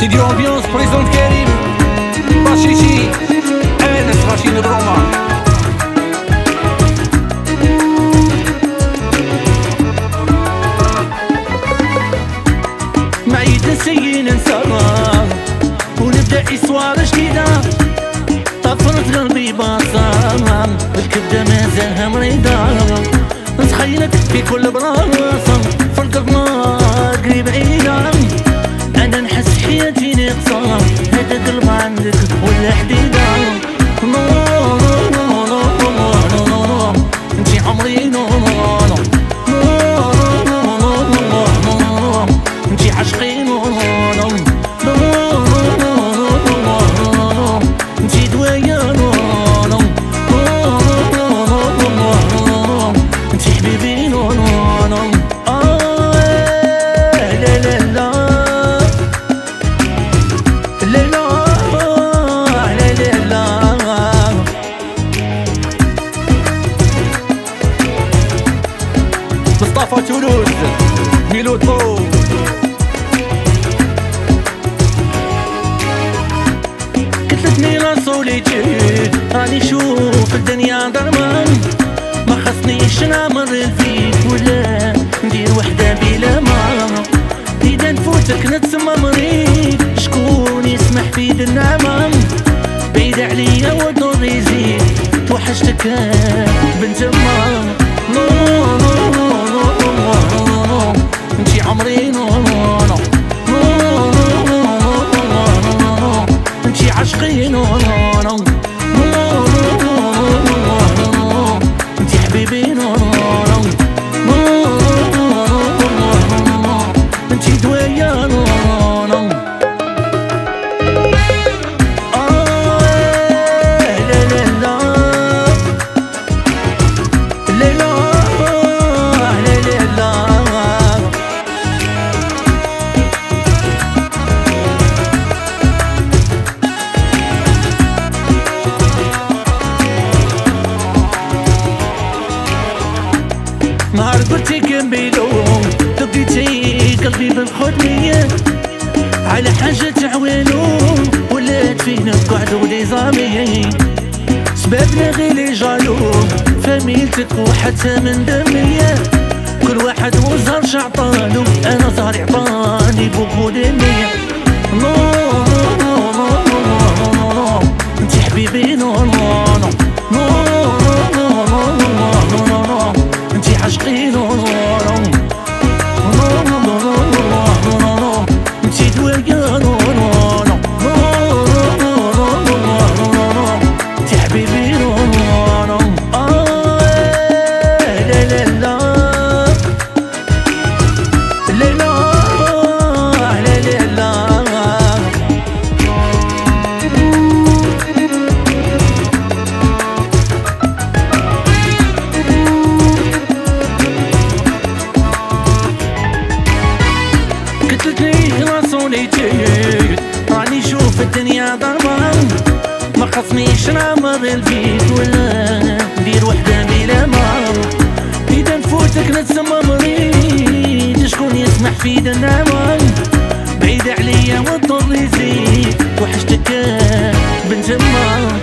سيدي امبيونس بريزون كريم باشيشي انس رشيد بروما معي تنسيي ننسى ونبدا اسوار جديده طفرت قلبي بصام الكبده مازالها مريضه نتخيلك في كل براس مصطفى تولوز ميلود بو كتلتني لا سوليتود راني نشوف الدنيا ضرمان ما خصنيش نعمر فيك ولا ندير وحدة بلا ما. إذا نفوتك نتسمى مريض شكون يسمح في النعمة بعيد عليا ودور يزيد توحشتك بنت على حاجة تعويلو. ولات فينا قعد ونظامي. سببنا غير لي جالو. فميلتك وحتى من دمية كل واحد وزهر شعطانو. أنا زهري تيت راني نشوف الدنيا ضربان ما خصنيش نعمر البيت ولا ندير وحدة بلا ما. إذا نفوتك نتسمى مريض. شكون يسمح في النعمان بعيد عليا والضر يزيد. وحشتك بنت ما.